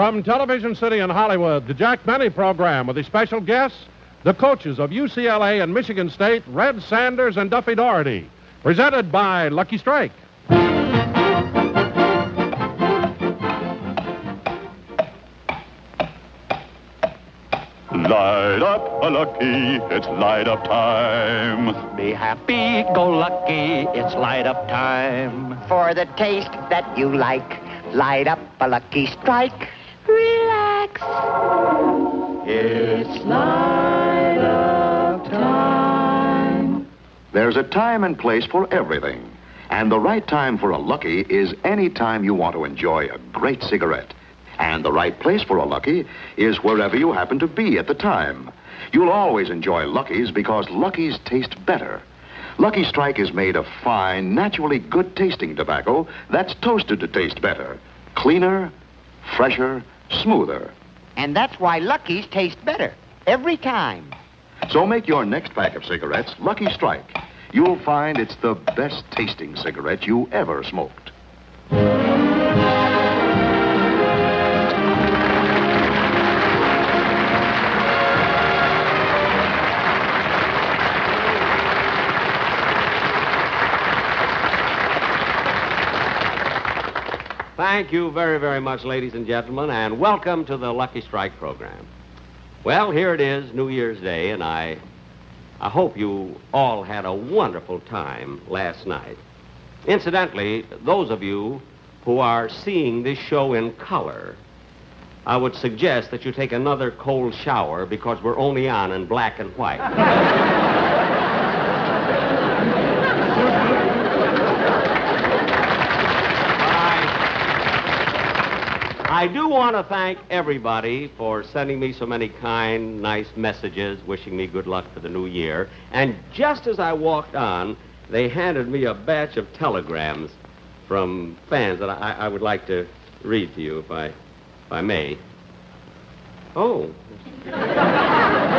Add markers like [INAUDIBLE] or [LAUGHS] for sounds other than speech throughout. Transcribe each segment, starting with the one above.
From Television City in Hollywood, the Jack Benny program with the special guests, the coaches of UCLA and Michigan State, Red Sanders and Duffy Daugherty. Presented by Lucky Strike. Light up a lucky, it's light up time. Be happy, go lucky, it's light up time. For the taste that you like, light up a lucky strike. Relax. It's light time. There's a time and place for everything. And the right time for a Lucky is any time you want to enjoy a great cigarette. And the right place for a Lucky is wherever you happen to be at the time. You'll always enjoy Luckies because Luckies taste better. Lucky Strike is made of fine, naturally good tasting tobacco that's toasted to taste better. Cleaner, fresher, smoother. And that's why Lucky's taste better every time. So make your next pack of cigarettes Lucky Strike. You'll find it's the best tasting cigarette you ever smoked. Thank you very, very much, ladies and gentlemen, and welcome to the Lucky Strike program. Well, here it is, New Year's Day, and I, I hope you all had a wonderful time last night. Incidentally, those of you who are seeing this show in color, I would suggest that you take another cold shower because we're only on in black and white. [LAUGHS] I do want to thank everybody for sending me so many kind, nice messages, wishing me good luck for the new year. And just as I walked on, they handed me a batch of telegrams from fans that I, I would like to read to you, if I, if I may. Oh. [LAUGHS]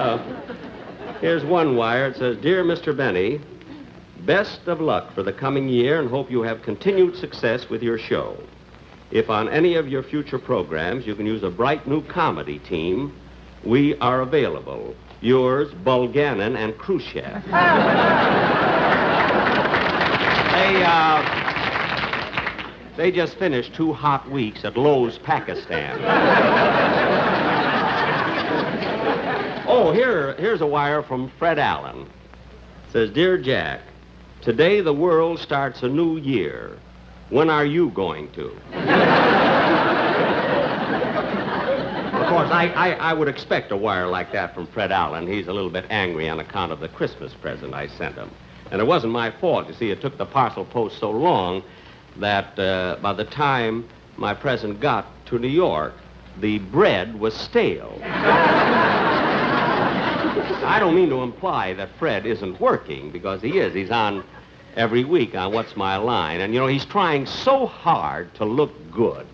Uh, here's one wire. It says, Dear Mr. Benny, Best of luck for the coming year and hope you have continued success with your show. If on any of your future programs you can use a bright new comedy team, we are available. Yours, Bulganin and Khrushchev. [LAUGHS] they, uh, they just finished two hot weeks at Loew's, Pakistan. [LAUGHS] oh, here, here's a wire from Fred Allen. It says, Dear Jack, Today the world starts a new year. When are you going to? of course, I, I, I, would expect a wire like that from Fred Allen. He's a little bit angry on account of the Christmas present I sent him. And it wasn't my fault. You see, it took the parcel post so long that uh, by the time my present got to New York, the bread was stale. I don't mean to imply that Fred isn't working, because he is. He's on every week on What's My Line. And, you know, he's trying so hard to look good.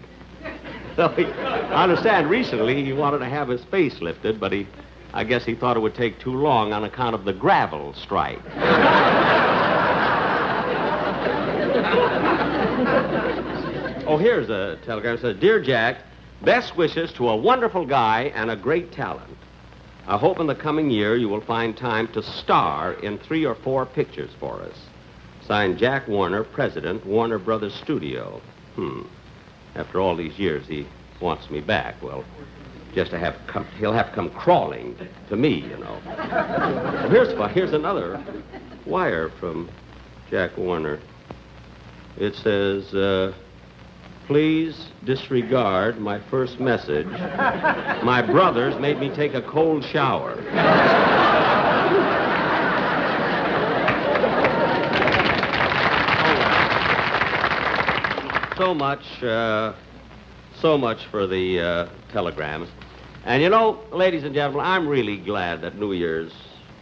[LAUGHS] So he, I understand recently he wanted to have his face lifted, but he, I guess he thought it would take too long on account of the gravel strike. [LAUGHS] oh, here's a telegram. It says, Dear Jack, best wishes to a wonderful guy and a great talent. I hope in the coming year you will find time to star in three or four pictures for us. Signed Jack Warner, President, Warner Brothers Studio. Hmm. After all these years, he wants me back. Well, just to have come, he'll have come crawling to me, you know. here's here's another wire from Jack Warner. It says, uh, Please disregard my first message. My brothers made me take a cold shower. so much, uh, so much for the uh, telegrams. And you know, ladies and gentlemen, I'm really glad that New Year's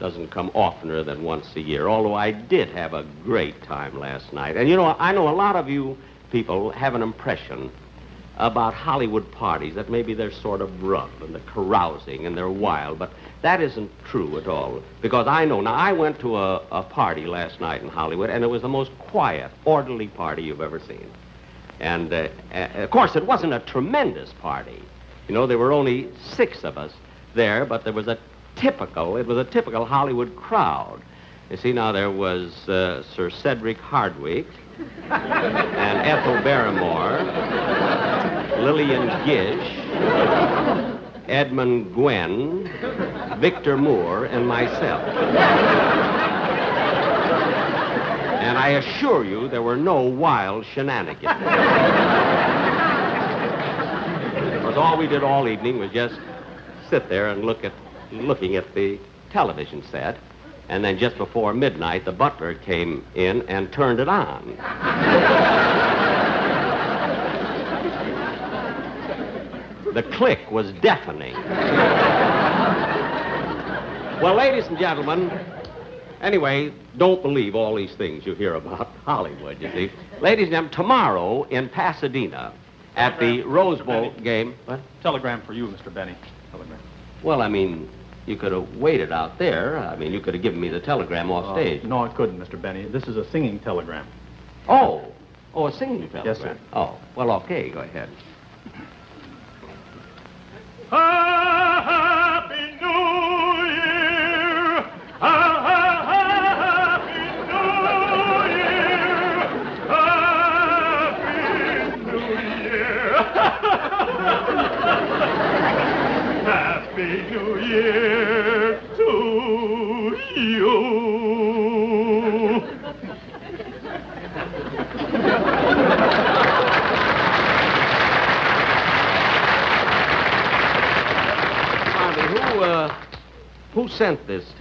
doesn't come oftener than once a year, although I did have a great time last night. And you know, I know a lot of you people have an impression about Hollywood parties that maybe they're sort of rough and they're carousing and they're wild, but that isn't true at all. Because I know. Now, I went to a, a party last night in Hollywood, and it was the most quiet, orderly party you've ever seen. And, uh, uh, of course, it wasn't a tremendous party. You know, there were only six of us there, but there was a typical, it was a typical Hollywood crowd. You see, now there was uh, Sir Cedric Hardwicke [LAUGHS] and Ethel Barrymore, Lillian Gish, Edmund Gwenn, Victor Moore, and myself. And I assure you, there were no wild shenanigans. Because all we did all evening was just sit there and look at, looking at the television set. And then just before midnight, the butler came in and turned it on. the click was deafening. well, ladies and gentlemen, anyway, don't believe all these things you hear about Hollywood, you see. Ladies and gentlemen, tomorrow in Pasadena at the Rose Bowl game. What? Telegram for you, Mr. Benny. Telegram. Well, I mean, you could have waited out there. I mean, you could have given me the telegram off Uh, stage. no, I couldn't, Mr. Benny. This is a singing telegram. Oh. Oh, a singing telegram. Yes, sir. Oh, well, okay, go ahead.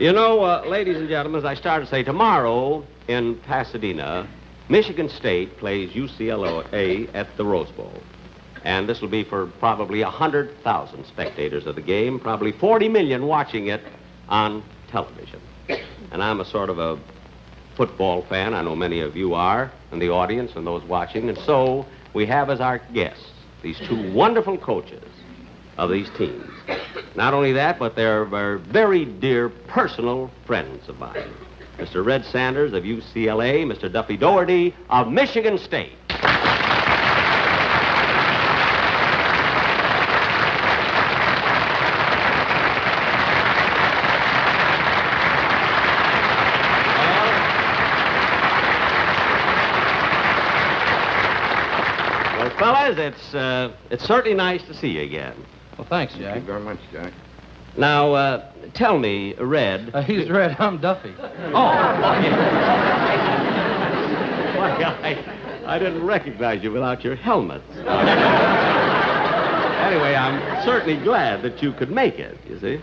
You know, uh, ladies and gentlemen, as I started to say, tomorrow in Pasadena, Michigan State plays UCLA at the Rose Bowl. And this will be for probably 100,000 spectators of the game, probably 40 million watching it on television. And I'm a sort of a football fan. I know many of you are, and the audience and those watching. And so we have as our guests these two wonderful coaches of these teams. Not only that, but they're, very dear personal friends of mine. Mr. Red Sanders of UCLA, Mr. Duffy Daugherty of Michigan State. Well, fellas, it's, uh, it's certainly nice to see you again. Well, thanks, Jack. Thank you very much, Jack. Now, uh, tell me, Red. Uh, he's Red. I'm Duffy. [LAUGHS] Oh, Why, I, I didn't recognize you without your helmet. [LAUGHS] anyway, I'm certainly glad that you could make it, you see.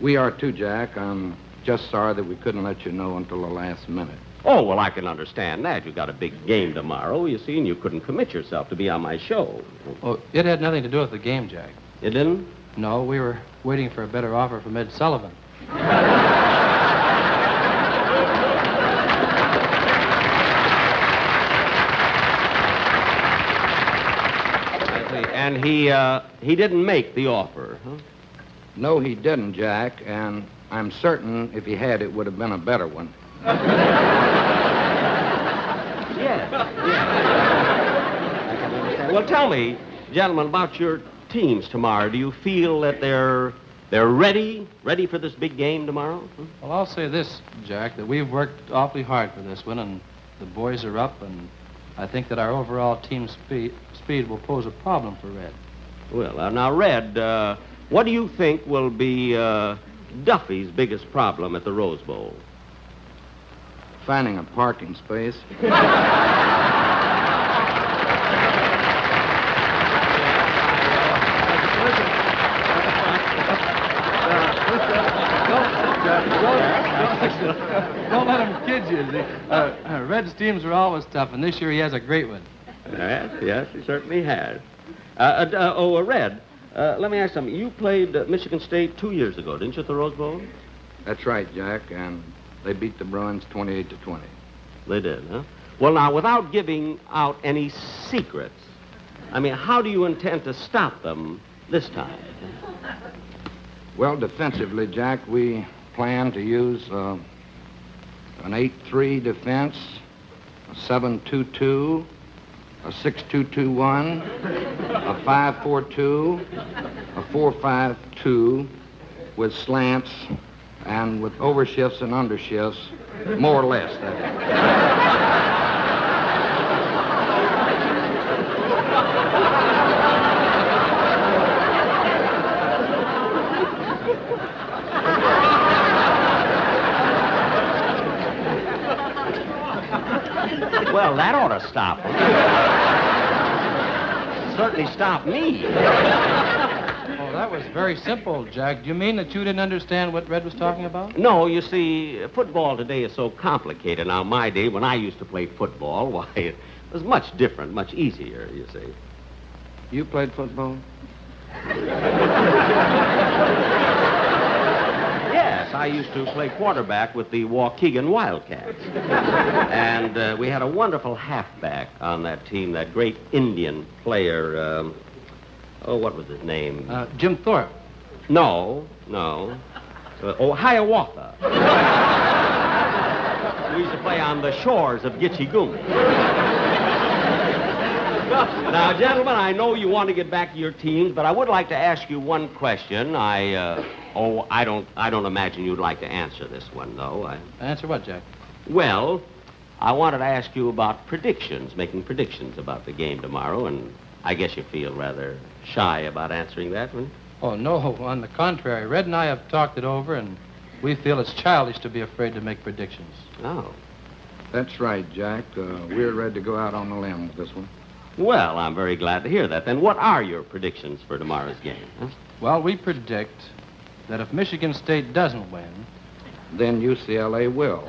We are too, Jack. I'm just sorry that we couldn't let you know until the last minute. Oh, well, I can understand that. You've got a big game tomorrow, you see, and you couldn't commit yourself to be on my show. Oh, it had nothing to do with the game, Jack. You didn't? No, we were waiting for a better offer from Ed Sullivan. I see. And he, uh, he didn't make the offer, huh? No, he didn't, Jack, and I'm certain if he had, it would have been a better one. Yes, I can understand. Well, tell me, gentlemen, about your teams tomorrow. Do you feel that they're they're ready, ready for this big game tomorrow? Hmm? Well, I'll say this, Jack, that we've worked awfully hard for this one, and the boys are up, and I think that our overall team speed, speed will pose a problem for Red. Well, uh, now, Red, uh, what do you think will be uh, Duffy's biggest problem at the Rose Bowl? Finding a parking space. [LAUGHS] Don't let him kid you. see. Uh, uh, Red's teams are always tough, and this year he has a great one. Yes, yes, he certainly has. Uh, uh, uh, oh, uh, Red, uh, let me ask something. You played uh, Michigan State two years ago, didn't you, at the Rose Bowl? That's right, Jack, and they beat the Bruins 28 to 20. They did, huh? Well, now, without giving out any secrets, I mean, how do you intend to stop them this time? Well, defensively, Jack, we plan to use uh, an 8-3 defense, a 7-2-2, a 6-2-2-1, a 5-4-2, a 4-5-2 with slants and with overshifts and undershifts, more or less. That. Well, ought to stop him. Certainly stop me. Oh, that was very simple, Jack. Do you mean that you didn't understand what Red was talking about? No, you see, football today is so complicated. Now, my day, when I used to play football, [LAUGHS] why, it was much different, much easier, you see. You played football? [LAUGHS] I used to play quarterback with the Waukegan Wildcats. [LAUGHS] and uh, we had a wonderful halfback on that team, that great Indian player. Um, oh, what was his name? Uh, Jim Thorpe. No, no. Uh, oh, Hiawatha. [LAUGHS] we used to play on the shores of Gitche Gumee. [LAUGHS] now, gentlemen, I know you want to get back to your teams, but I would like to ask you one question. I, uh, oh, I don't, I don't imagine you'd like to answer this one, though. I, Answer what, Jack? well, I wanted to ask you about predictions, making predictions about the game tomorrow, and I guess you feel rather shy about answering that one. Oh, no, on the contrary. Red and I have talked it over, and we feel it's childish to be afraid to make predictions. Oh. That's right, Jack. Uh, we're ready to go out on the limb with this one. Well, I'm very glad to hear that. Then what are your predictions for tomorrow's game? huh? Well, we predict that if Michigan State doesn't win, Then UCLA will.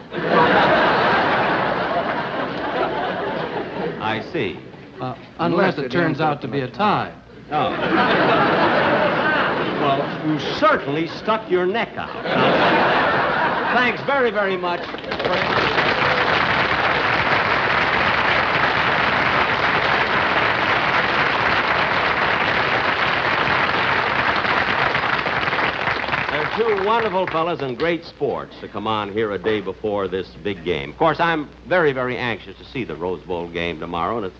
I see. uh, unless it turns out to be a tie. Oh. well, you certainly stuck your neck out. [LAUGHS] Thanks very, very much. Two wonderful fellows and great sports to come on here a day before this big game. Of course, I'm very, very anxious to see the Rose Bowl game tomorrow, and it's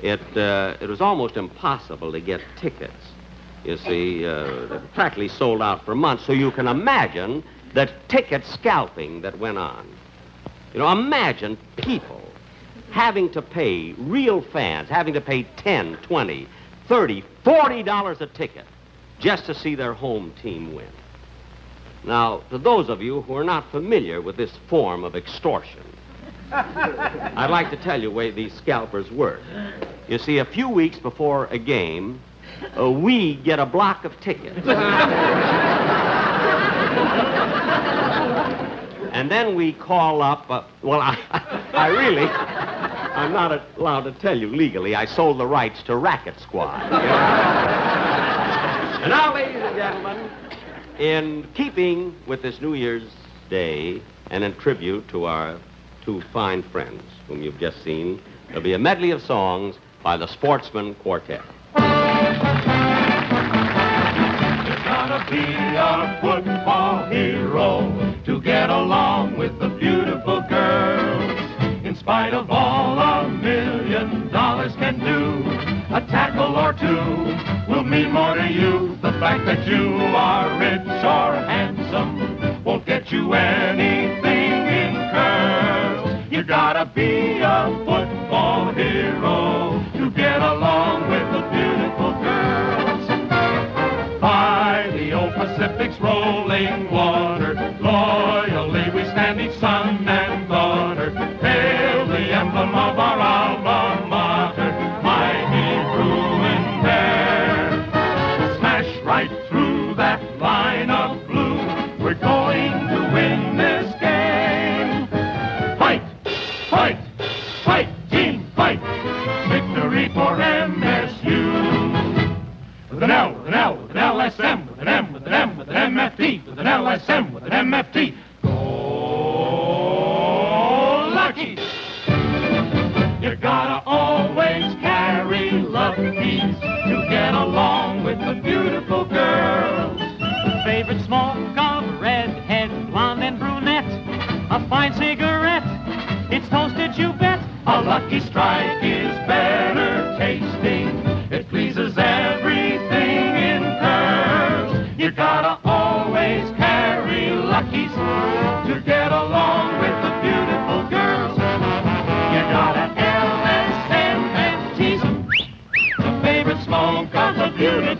it, uh, it was almost impossible to get tickets. You see, uh, they're practically sold out for months, so you can imagine the ticket scalping that went on. You know, imagine people having to pay, real fans, having to pay 10, 20, 30, 40 dollars a ticket just to see their home team win. Now, to those of you who are not familiar with this form of extortion, [LAUGHS] I'd like to tell you the way these scalpers work. You see, a few weeks before a game, uh, we get a block of tickets. [LAUGHS] and then we call up, uh, well, I, I really, I'm not allowed to tell you legally. I sold the rights to Racket Squad. [LAUGHS] and now, ladies and gentlemen, in keeping with this New Year's Day and in tribute to our two fine friends whom you've just seen, there'll be a medley of songs by the Sportsman Quartet. Gotta be a football hero to get along with the beautiful girls. In spite of all a million dollars can do, a tackle or two mean more to you. The fact that you are rich or handsome won't get you anything in curls. You gotta be a football hero to get along with the beautiful girls by the old Pacific's rolling You gotta always carry Luckies to get along with the beautiful girls. You gotta LSM and tease 'em. The favorite smoke of the beautiful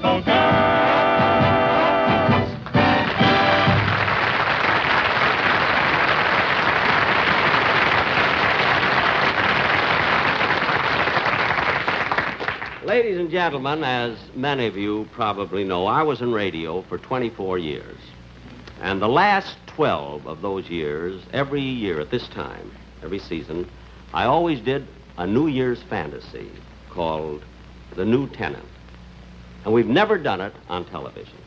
Ladies and gentlemen, as many of you probably know, I was in radio for 24 years. And the last 12 of those years, every year at this time, every season, I always did a New Year's fantasy called The New Tenant. And we've never done it on television.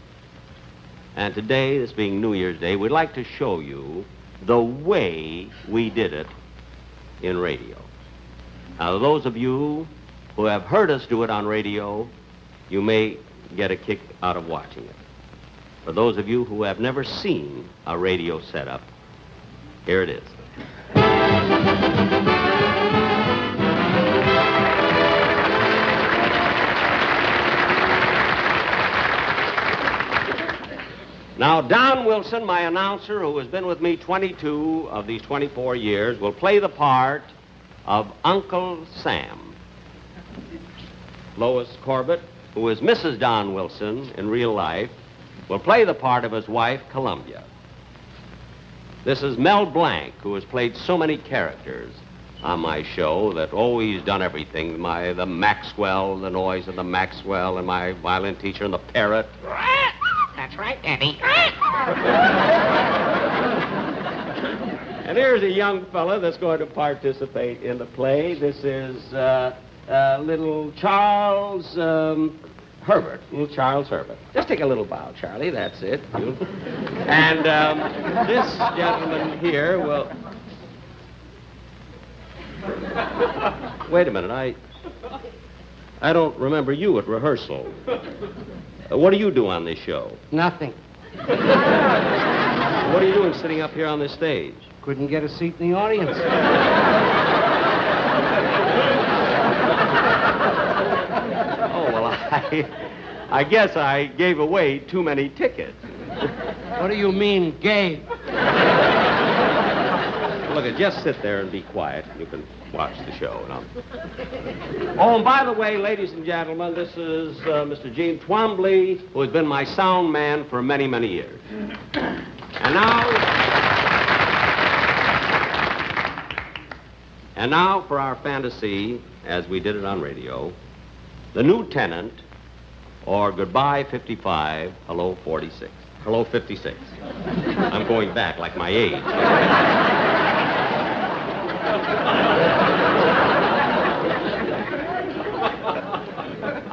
And today, this being New Year's Day, we'd like to show you the way we did it in radio. Now, those of you who have heard us do it on radio, you may get a kick out of watching it. For those of you who have never seen a radio setup, here it is. Now, Don Wilson, my announcer, who has been with me 22 of these 24 years, will play the part of Uncle Sam. Lois Corbett, who is Mrs. Don Wilson in real life, will play the part of his wife, Columbia. This is Mel Blanc, who has played so many characters on my show that always done everything. My the Maxwell, the noise of the Maxwell, and my violin teacher and the parrot. That's right, Daddy. And here's a young fella that's going to participate in the play. This is uh, uh, little Charles um, Herbert. Little Charles Herbert. Just take a little bow, Charlie. That's it. And um, this gentleman here will. Wait a minute. I. I don't remember you at rehearsal. Uh, what do you do on this show? Nothing. What are you doing sitting up here on this stage? Couldn't get a seat in the audience. [LAUGHS] Oh, well, I, I guess I gave away too many tickets. What do you mean, gay? Look, just sit there and be quiet. You can watch the show. Now. Oh, and by the way, ladies and gentlemen, this is uh, Mr. Gene Twombly, who has been my sound man for many, many years. And now. And now for our fantasy, as we did it on radio, the new tenant, or goodbye 55, hello 46. Hello 56. I'm going back like my age.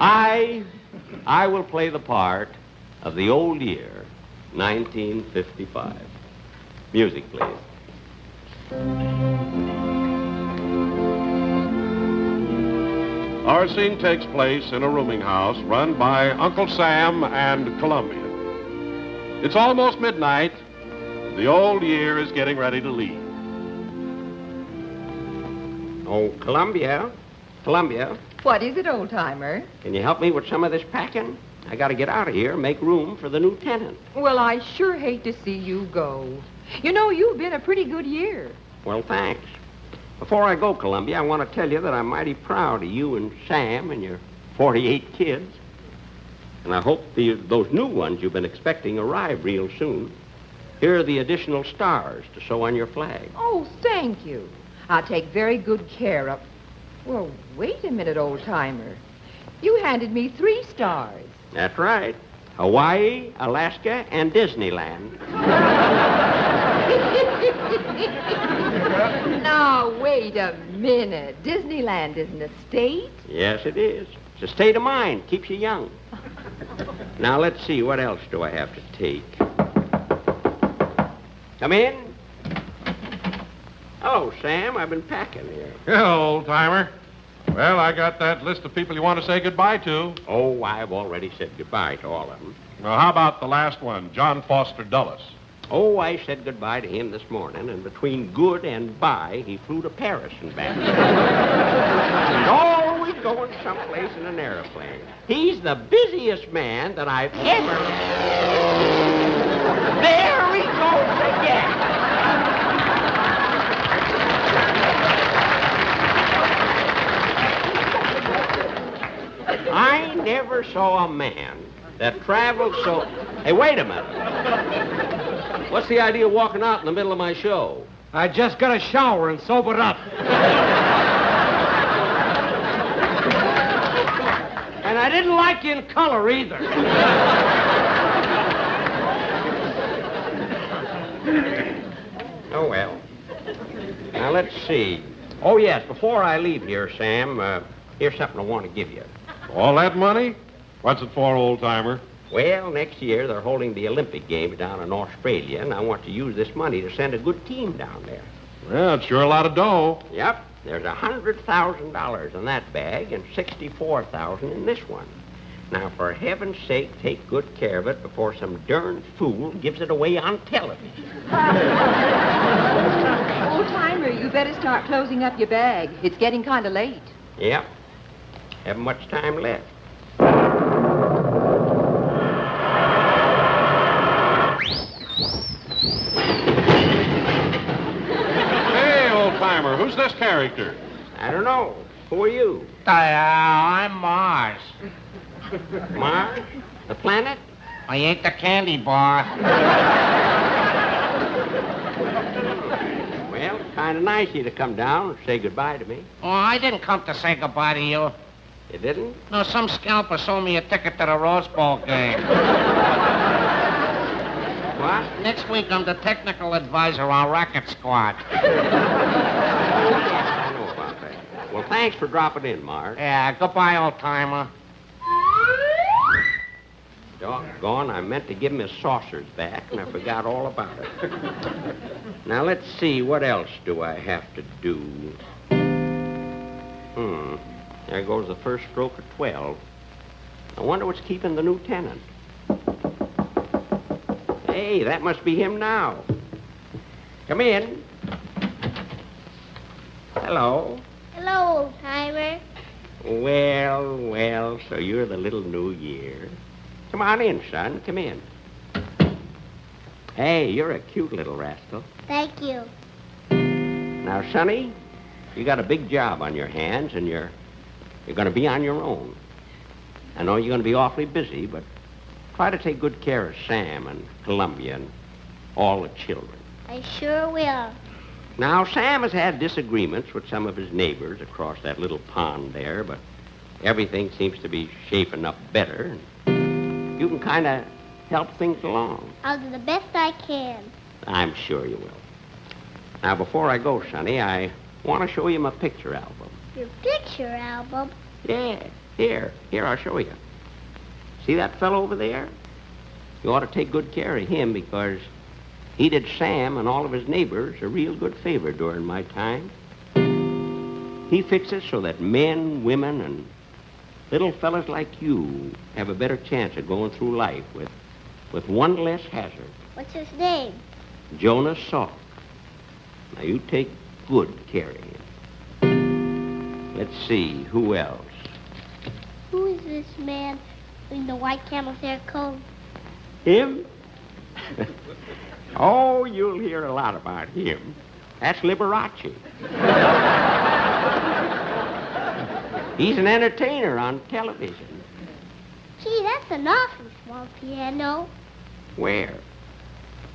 I, I will play the part of the old year, 1955. Music, please. Our scene takes place in a rooming house run by Uncle Sam and Columbia. It's almost midnight. The old year is getting ready to leave. Oh, Columbia. Columbia, What is it, old timer? can you help me with some of this packing? I got to get out of here and make room for the new tenant. Well, I sure hate to see you go. You know, you've been a pretty good year. Well, thanks. Before I go, Columbia, I want to tell you that I'm mighty proud of you and Sam and your 48 kids. And I hope the, those new ones you've been expecting arrive real soon. Here are the additional stars to sew on your flag. Oh, thank you. I'll take very good care of. Well, wait a minute, old timer. You handed me three stars. That's right. Hawaii, Alaska, and Disneyland. [LAUGHS] now, wait a minute. Disneyland isn't a state. Yes, it is. It's a state of mind. Keeps you young. Now, let's see. What else do I have to take? Come in. Hello, Sam. I've been packing here. [LAUGHS] Hello, old timer. Well, I got that list of people you want to say goodbye to. Oh, I've already said goodbye to all of them. Well, how about the last one, John Foster Dulles? Oh, I said goodbye to him this morning, and between good and bye, he flew to Paris and back. He's always going someplace in an airplane. He's the busiest man that I've ever. There he goes again. I never saw a man that traveled so. Hey, wait a minute. What's the idea of walking out in the middle of my show? I just got a shower and sobered up. and I didn't like you in color either. Oh, well. Now, let's see. Oh, yes, before I leave here, Sam, uh, here's something I want to give you. All that money? What's it for, old timer? Well, next year they're holding the Olympic Games down in Australia, and I want to use this money to send a good team down there. Well, it's sure a lot of dough. Yep, there's a hundred thousand dollars in that bag and sixty-four thousand in this one. Now, for heaven's sake, take good care of it before some darn fool gives it away on television. [LAUGHS] Old timer, you better start closing up your bag. It's getting kind of late. Yep, haven't much time left. Hey, old timer, who's this character? I don't know. Who are you? Uh, I'm Mars. [LAUGHS] Mars? The planet? I ain't the candy bar. [LAUGHS] Well, kind of nice of you to come down and say goodbye to me. Oh, I didn't come to say goodbye to you. You didn't? No, some scalper sold me a ticket to the Rose Bowl game. [LAUGHS] What? Next week, I'm the technical advisor on Racket Squad. I know about that. Well, thanks for dropping in, Mars. Yeah, goodbye, old timer. Doggone, I meant to give him his saucers back, and I forgot all about it. now, let's see, what else do I have to do? Hmm, there goes the first stroke of 12. I wonder what's keeping the new tenant. Hey, that must be him now. Come in. Hello. Hello, old timer. Well, well, so you're the little new year. Come on in, son. Come in. Hey, you're a cute little rascal. Thank you. Now, Sonny, you got a big job on your hands, and you're you're going to be on your own. I know you're going to be awfully busy, but try to take good care of Sam and Columbia and all the children. I sure will. Now, Sam has had disagreements with some of his neighbors across that little pond there, but everything seems to be shaping up better. You can kind of help things along. I'll do the best I can. I'm sure you will. Now, before I go, Sonny, I want to show you my picture album. Your picture album? Yeah, here, here, I'll show you. See that fellow over there? You ought to take good care of him because he did Sam and all of his neighbors a real good favor during my time. He fixed it so that men, women, and little fellas like you have a better chance of going through life with, with one less hazard. What's his name? Jonas Salk. Now, you take good care of him. Let's see, who else? Who is this man in the white camel's hair coat? Him? [LAUGHS] oh, you'll hear a lot about him. That's Liberace. He's an entertainer on television. Gee, that's an awfully small piano. Where?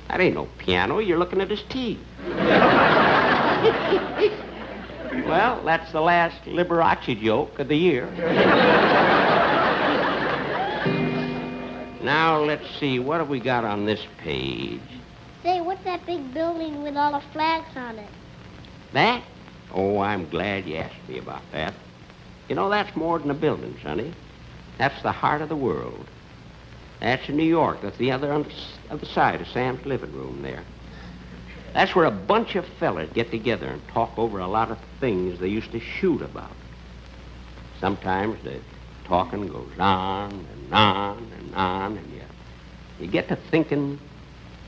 That ain't no piano. You're looking at his teeth. [LAUGHS] well, that's the last Liberace joke of the year. now, let's see. What have we got on this page? What's that big building with all the flags on it? That? Oh, I'm glad you asked me about that. You know, that's more than a building, Sonny. That's the heart of the world. That's in New York. That's the other, other side of Sam's living room there. That's where a bunch of fellas get together and talk over a lot of things they used to shoot about. Sometimes the talking goes on and on and on, and you, you get to thinking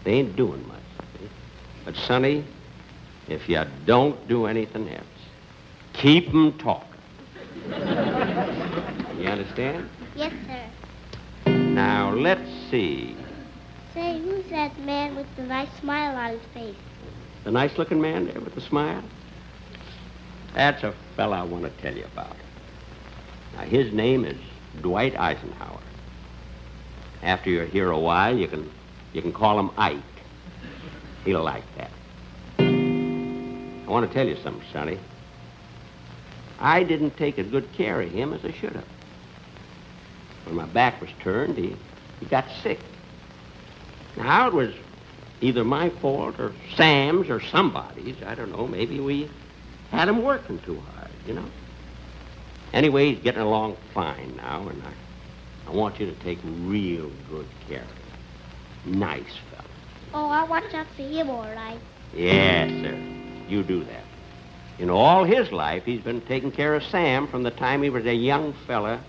They ain't doing much. But, Sonny, if you don't do anything else, keep 'em talking. You understand? Yes, sir. Now, let's see. Say, who's that man with the nice smile on his face? The nice looking man there with the smile? That's a fella I want to tell you about. Now, his name is Dwight Eisenhower. After you're here a while, you can, you can call him Ike. He'll like that. I want to tell you something, Sonny. I didn't take as good care of him as I should have. When my back was turned, he, he got sick. Now, it was either my fault or Sam's or somebody's. I don't know. Maybe we had him working too hard, you know. Anyway, he's getting along fine now, and I, I want you to take real good care of him. Nice. Oh, I'll watch out for him, all right. Yes, sir. You do that. In all his life, he's been taking care of Sam from the time he was a young fella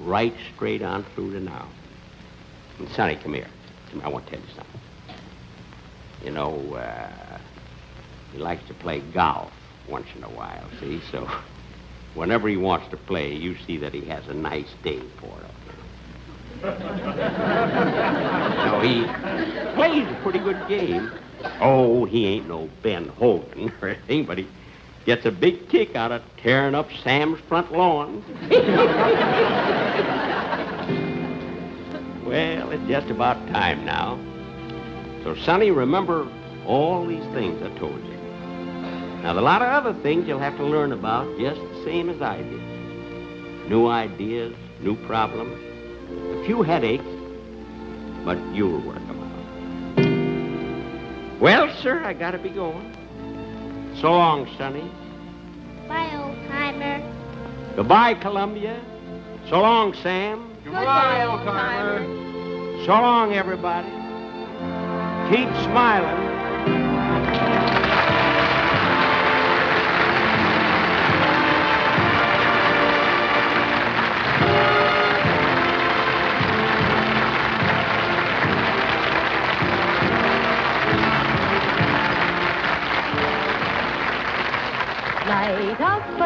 right straight on through to now. And Sonny, come here. Come here. I want to tell you something. You know, uh, he likes to play golf once in a while, see? So [LAUGHS] whenever he wants to play, you see that he has a nice day for it. No, he plays a pretty good game. Oh, he ain't no Ben Hogan or anything, but he gets a big kick out of tearing up Sam's front lawn. well, it's just about time now. So, Sonny, remember all these things I told you. Now, a lot of other things you'll have to learn about just the same as I did. New ideas, new problems, a few headaches, but you'll work them out. Well, sir, I gotta be going. So long, Sonny. Bye, old timer. Goodbye, Columbia. So long, Sam. Goodbye, old timer. So long, everybody. Keep smiling.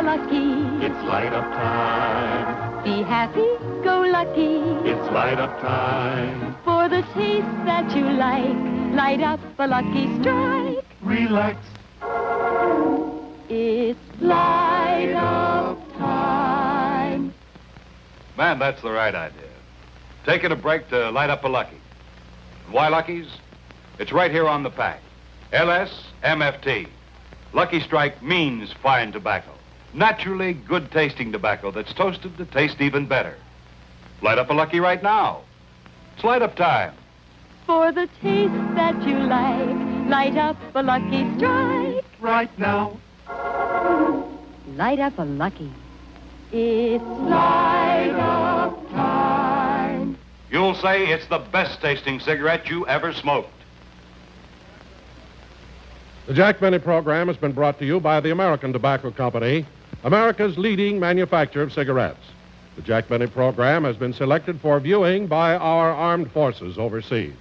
Lucky. It's light up time. Be happy, go lucky. It's light up time. For the taste that you like, light up a lucky strike. Relax. It's light up time. Man, that's the right idea. Taking a break to light up a Lucky. Why luckies? It's right here on the pack. LSMFT. Lucky Strike means fine tobacco. Naturally good tasting tobacco that's toasted to taste even better. Light up a Lucky right now. It's light up time. For the taste that you like, light up a lucky strike. Right now. Light up a lucky. It's light up time. You'll say it's the best tasting cigarette you ever smoked. The Jack Benny program has been brought to you by the American Tobacco Company, America's leading manufacturer of cigarettes. The Jack Benny program has been selected for viewing by our armed forces overseas.